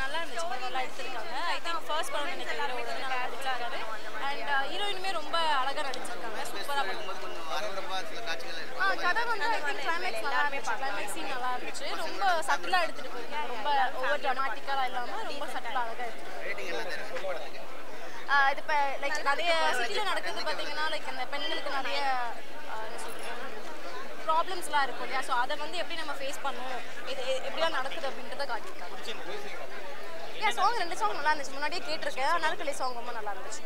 நல்லா இருந்துச்சு. படம் நல்லா எடுத்திருக்காங்க. ஐ திங்க் ஃபர்ஸ்ட் படம் நினைக்கிறேன் ஹீரோ வந்து நல்லா நடிச்சிருக்காரு அண்ட் ஹீரோயினுமே ரொம்ப அழகாக நடிச்சிருக்காங்க. சூப்பராக. ஆ கதை வந்து ஐ திங்க் கிளைமேக்ஸ் நல்லா இருந்துச்சு. கிளைமேக்ஸ் சீன் நல்லா இருந்துச்சு. ரொம்ப சட்டிலாக எடுத்துகிட்டு போயிருக்காங்க ரொம்ப ஓவர் ட்ராமாட்டிக்கலாக இல்லாமல் ரொம்ப சட்டிலாக அழகாக ஆஹ் இது இப்போ லைக் நிறைய சிட்டியில் நடக்கிறது பார்த்தீங்கன்னா லைக் இந்த பெண்களுக்கு நிறைய ப்ராப்ளம்ஸ்லாம் இருக்கும் இல்லையா? ஸோ அதை வந்து எப்படி நம்ம ஃபேஸ் பண்ணணும் இது எப்படிலாம் நடக்குது அப்படின்றத காட்டியிருக்காங்க. சாங் ரெண்டு சாங் நல்லா இருந்துச்சு. முன்னாடியே கேட்டிருக்கேன். நறுக்கலை சாங் ரொம்ப நல்லா இருந்துச்சு.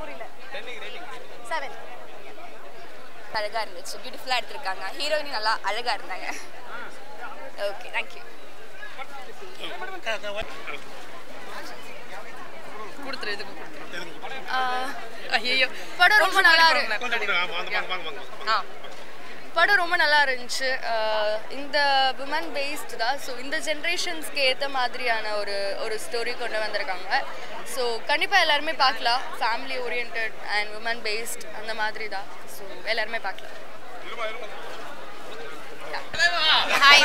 புரியல. செவன் அழகாக இருந்துச்சு. பியூட்டிஃபுல்லாக எடுத்திருக்காங்க. ஹீரோயினி நல்லா அழகாக இருந்தாங்க. ஓகே தேங்க்யூ கொடுத்துரு இதுக்கு ஐயோ படம் ரொம்ப நல்லா இருக்கு. ஆ. படம் ரொம்ப நல்லா இருந்துச்சு. இந்த விமன் பேஸ்டு தான். ஸோ இந்த ஜென்ரேஷன்ஸ்க்கு ஏற்ற மாதிரியான ஒரு ஒரு ஸ்டோரி கொண்டு வந்திருக்காங்க. ஸோ கண்டிப்பாக எல்லாருமே பார்க்கலாம். Family orient and women based அந்த மாதிரி தான். ஸோ எல்லாருமே பார்க்கலாம். ஹாய்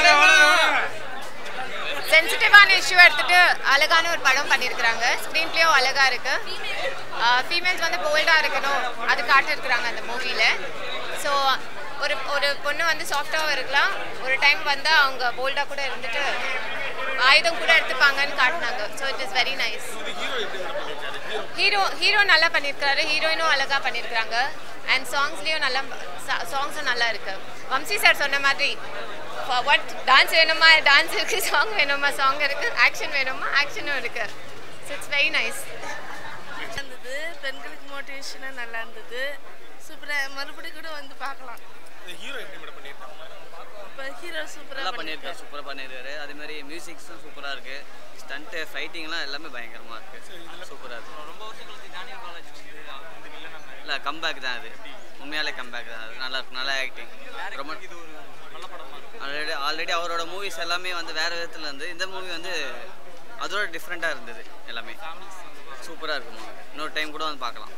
சென்சிட்டிவான இஷ்யூ எடுத்துட்டு அழகான ஒரு படம் பண்ணியிருக்கிறாங்க. ஸ்க்ரீன் பிளேயும் அழகாக இருக்குது ஃபீமேல்ஸ் வந்து போல்டாக இருக்கணும். அது காட்டியிருக்கிறாங்க அந்த மூவியில் ஸோ ஒரு ஒரு பொண்ணு வந்து சாஃப்டாகவும் இருக்கலாம். ஒரு டைம் வந்தால் அவங்க போல்டாக கூட இருந்துட்டு ஆயுதம் கூட எடுத்துப்பாங்கன்னு காட்டினாங்க. So it is very nice hero hero நல்லா பண்ணியிருக்காரு ஹீரோயினும் அழகாக பண்ணியிருக்காங்க அண்ட் சாங்ஸ்லேயும் நல்லா சாங்ஸும் நல்லா இருக்கு. வம்சி சார் சொன்ன மாதிரி வாட் டான்ஸ் வேணுமா? டான்ஸ் இருக்கு சாங் வேணுமா? சாங் இருக்கு ஆக்ஷன் வேணுமா? ஆக்ஷனும் இருக்கு. இட்ஸ் வெரி நைஸ் இருந்தது. பெண்களுக்கு மோட்டிவேஷனாக நல்லா இருந்தது. சூப்பராக மறுபடியும் கூட வந்து பார்க்கலாம். ஹீரோ சூப்பராக பண்ணியிருக்காரு சூப்பராக பண்ணியிருக்காரு. அதே மாதிரி மியூசிக்ஸும் சூப்பராக இருக்கு. ஸ்டண்ட்டு ஃபைட்டிங்லாம் எல்லாமே பயங்கரமாக இருக்கு. சூப்பராக இருக்கு. ரொம்ப வருஷம் கழிச்சு தானியல் பாலாஜி இல்லை கம்பேக் தான் அது. உண்மையாலே கம்பேக் தான் அது. நல்லா இருக்கு நல்லா ஆக்டிங் ரொம்ப ஆல்ரெடி ஆல்ரெடி அவரோட மூவிஸ் எல்லாமே வந்து வேறு விதத்தில் இருந்து இந்த மூவி வந்து அதோட டிஃப்ரெண்ட்டாக இருந்தது எல்லாமே. சூப்பராக இருக்கும். இன்னொரு டைம் கூட வந்து பார்க்கலாம்.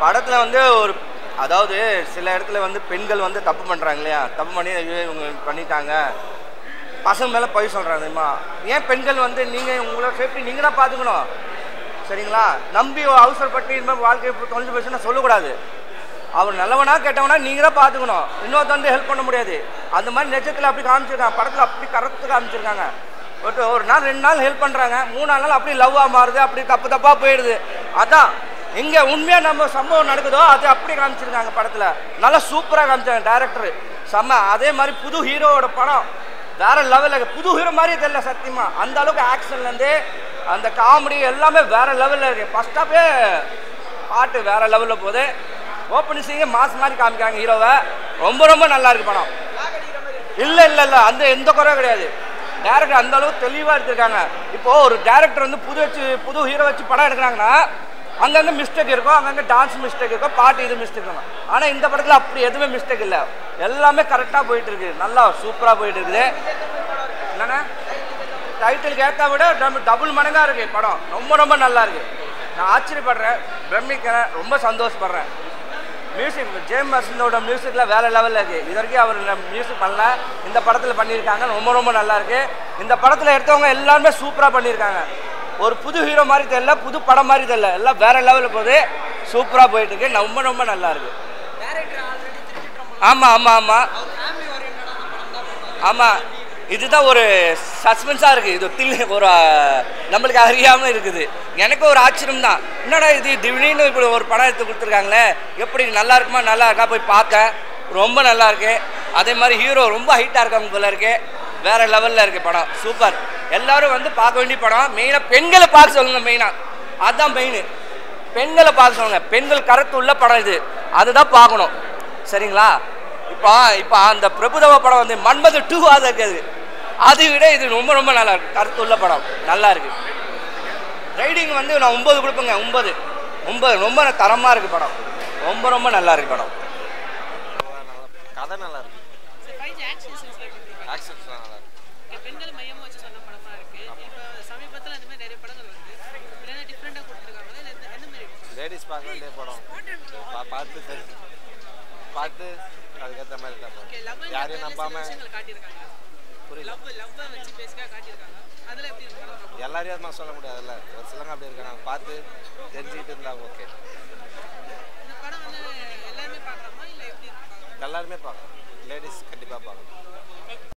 படத்தில் வந்து ஒரு அதாவது சில இடத்துல வந்து பெண்கள் வந்து தப்பு பண்ணுறாங்க இல்லையா? தப்பு பண்ணி ஐயோ இவங்க பண்ணிட்டாங்க. பசங்க மேலே போய் சொல்கிறாங்க தெரியுமா? ஏன் பெண்கள் வந்து நீங்கள் உங்களோட சேஃப்டி நீங்கள் தான் பார்த்துக்கணும் சரிங்களா? நம்பி அவசரப்பட்டு இனிமேல் வாழ்க்கை இப்போ தொலைஞ்சு போச்சுன்னா சொல்லக்கூடாது. அவர் நல்லவனா கெட்டவனா நீங்கள் தான் பார்த்துக்கணும் இன்னொருத்த வந்து ஹெல்ப் பண்ண முடியாது. அந்த மாதிரி நெச்சத்தில் அப்படி காமிச்சிருக்காங்க. படத்தில் அப்படி கரெக்டாக காமிச்சிருக்காங்க. பட் ஒரு நாள் ரெண்டு நாள் ஹெல்ப் பண்ணுறாங்க மூணு நாள் அப்படி லவ்வாக மாறுது. அப்படி தப்பு தப்பாக போயிடுது. அதான். எங்கே உண்மையாக நம்ம சம்பவம் நடக்குதோ அது அப்படி காமிச்சிருக்காங்க படத்தில். நல்லா சூப்பராக காமிச்சாங்க டேரக்டரு செம்ம அதே மாதிரி புது ஹீரோவோட படம். வேற லெவலில் புது ஹீரோ மாதிரியே தெரியல சத்தியமா. அந்த அளவுக்கு ஆக்ஷன்லேருந்து அந்த காமெடி எல்லாமே வேற லெவலில் இருக்கு. ஃபர்ஸ்ட் ஆஃபே பாட்டு வேற லெவலில் போகுது. ஓப்பனிங் சீங்க மாஸ் மாதிரி காமிக்கிறாங்க ஹீரோவை ரொம்ப ரொம்ப நல்லா இருக்கு படம். இல்லை இல்லை இல்லை அந்த எந்த குறையும் கிடையாது. டேரக்டர் அந்த அளவுக்கு தெளிவாக எடுத்திருக்காங்க. இப்போது ஒரு டேரக்டர் வந்து புது வச்சு புது ஹீரோ வச்சு படம் எடுக்கிறாங்கன்னா அங்கங்கே மிஸ்டேக் இருக்கும் அங்கங்கே டான்ஸ் மிஸ்டேக் இருக்கும் பாட்டு இது மிஸ்டேக் இருக்கும். ஆனால் இந்த படத்தில் அப்படி எதுவுமே மிஸ்டேக் இல்லை. எல்லாமே கரெக்டாக போயிட்டு இருக்கு நல்லா சூப்பராக போயிட்டு இருக்குது. என்னண்ணா? டைட்டில் கேட்டா விட டபுள் மடங்காக இருக்கு படம். ரொம்ப ரொம்ப நல்லா இருக்கு. நான் ஆச்சரியப்படுறேன். பிரமிக்கிறேன். ரொம்ப சந்தோஷப்படுறேன். மியூசிக் ஜேம் வசந்தோட மியூசிக்கில் வேற லெவலில் இருக்குது இது வரைக்கும் அவர் மியூசிக் பண்ணல. இந்த படத்தில் பண்ணியிருக்காங்க. ரொம்ப ரொம்ப நல்லா இருக்குது இந்த படத்தில் எடுத்தவங்க எல்லாருமே சூப்பராக பண்ணியிருக்காங்க. ஒரு புது ஹீரோ மாதிரி தெரியல புது படம் மாதிரி தெரியல. எல்லாம் வேற லெவலில் போகுது. சூப்பராக போயிட்டு இருக்கு. ரொம்ப ரொம்ப நல்லா இருக்கு. ஆமாம் ஆமாம் ஆமாம் ஆமாம் இதுதான் ஒரு சஸ்பென்ஸாக இருக்குது இது தில் ஒரு நம்மளுக்கு அறியாமல் இருக்குது. எனக்கு ஒரு ஆச்சரியம் தான். என்னடா இது? திடீர்னு இப்படி ஒரு படம் எடுத்து கொடுத்துருக்காங்களே. எப்படி நல்லா இருக்குமா? நல்லா இருக்கா? போய் பார்த்தேன் ரொம்ப நல்லா இருக்கு. அதே மாதிரி ஹீரோ ரொம்ப ஹைட்டாக இருக்காங்க போல இருக்கு. வேற லெவலில் இருக்கு படம். சூப்பர் எல்லாரும் வந்து பார்க்க வேண்டிய படம். மெயினாக பெண்களை பார்க்க சொல்லுங்க மெயினாக அதுதான் மெயின் பெண்களை பார்க்க சொல்லுங்க. பெண்கள் கருத்து உள்ள படம் இது. அதுதான் பார்க்கணும். சரிங்களா? இப்போ இப்போ அந்த பிரபுதவ படம் வந்து மன்மது டூ அது இருக்குது. அதை விட இது ரொம்ப ரொம்ப நல்லா இருக்கு. கருத்துள்ள படம். நல்லா இருக்கு. ரைடிங் வந்து நான் ஒன்பது கொடுப்பேங்க. ஒன்பது. ஒன்பது ரொம்ப தரமாக இருக்கு படம். ரொம்ப ரொம்ப நல்லா இருக்கு படம். கதை நல்லா இருக்கு. ஆக்ஷன்ஸ்லாம் நல்லா இருக்கு பெண்கள் மையமாக வச்சு சொன்ன படமா இருக்கு இப்போ சமீபத்தில் அந்த மாதிரி நிறைய படங்கள் வருது இல்லை டிஃப்ரெண்டாக கொடுத்துருக்காங்களா இல்லை எந்த மாதிரி லேடிஸ் பார்க்க வேண்டிய படம் பார்த்து பார்த்து அதுக்கேற்ற மாதிரி தான் யாரையும் நம்பாம விஷயங்கள் காட்டியிருக்காங்க. புரியல எல்லாரையும் அது மாதிரி சொல்ல முடியாதுல்ல. ஒரு சிலங்க அப்படி இருக்காங்க. பார்த்து தெரிஞ்சுக்கிட்டு இருந்தா ஓகே. எல்லாருமே பார்க்கலாமா? லேடிஸ் கண்டிப்பாக பார்க்கணும்